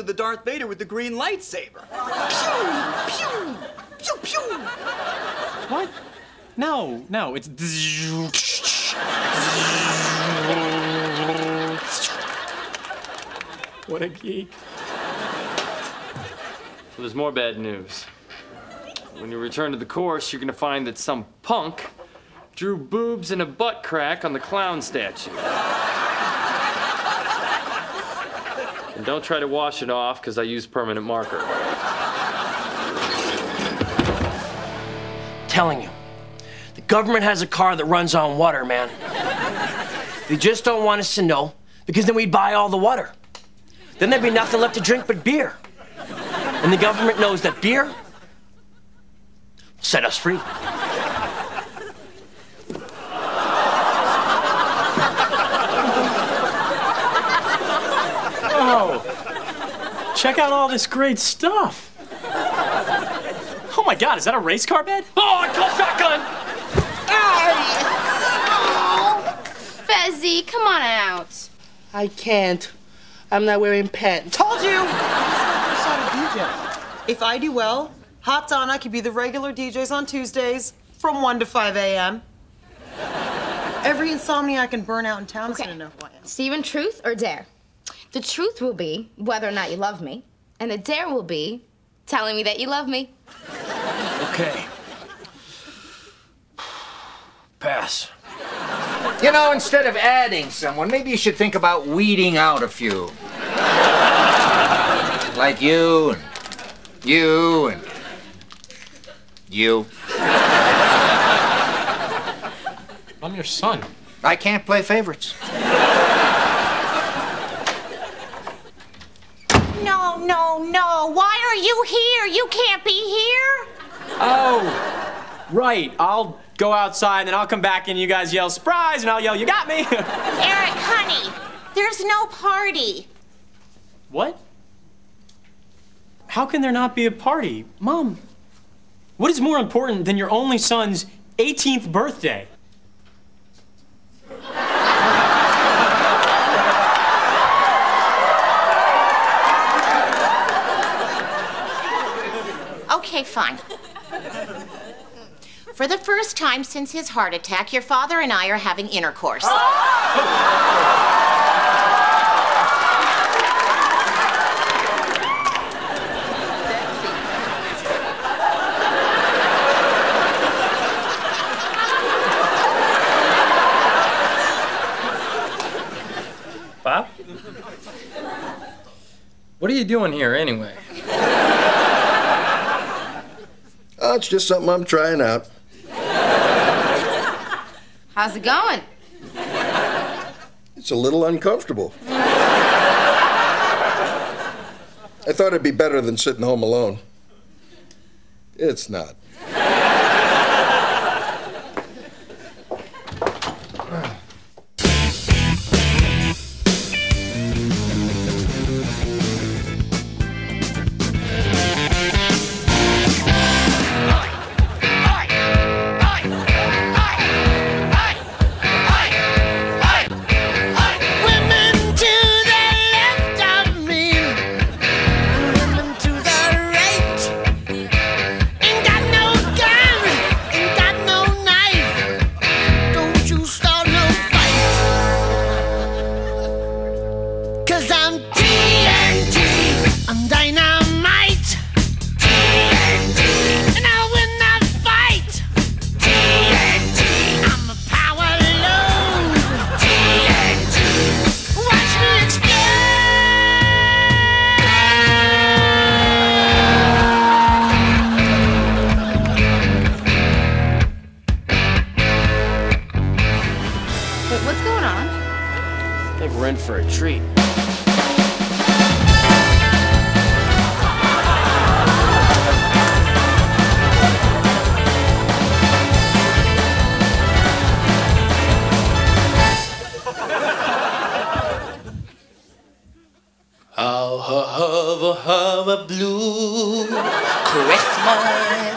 got a the Darth Vader with the green lightsaber. Pew! Pew, pew! What? No, no, it's. What a geek. So there's more bad news. When you return to the course, you're gonna find that some punk drew boobs and a butt crack on the clown statue. And don't try to wash it off, because I use permanent marker. Telling you, the government has a car that runs on water, man. They just don't want us to know because then we'd buy all the water. Then there'd be nothing left to drink but beer. And the government knows that beer will set us free. Check out all this great stuff. Oh my God, is that a race car bed? Oh, I call shotgun! Fezzy, come on out. I can't. I'm not wearing pants. Told you! He's not a DJ. If I do well, Hot Donna could be the regular DJs on Tuesdays from 1 to 5 a.m. Every insomniac and burnout in town is Okay. gonna know who I am. Steven, truth or dare? The truth will be whether or not you love me, and the dare will be telling me that you love me. Okay. Pass. You know, instead of adding someone, maybe you should think about weeding out a few. like you and you and you. I'm your son. I can't play favorites. No. Why are you here? You can't be here. Oh, right. I'll go outside and then I'll come back and you guys yell surprise and I'll yell you got me. Eric, honey, there's no party. what? How can there not be a party? Mom, what is more important than your only son's 18th birthday? Okay, fine. For the first time since his heart attack, your father and I are having intercourse. Bob? What are you doing here anyway? Oh, it's just something I'm trying out. How's it going? It's a little uncomfortable. I thought it'd be better than sitting home alone. It's not. In for a treat. Ho, ho, ho, blue Christmas.